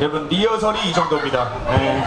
여러분 리허설이 이 정도입니다. 네.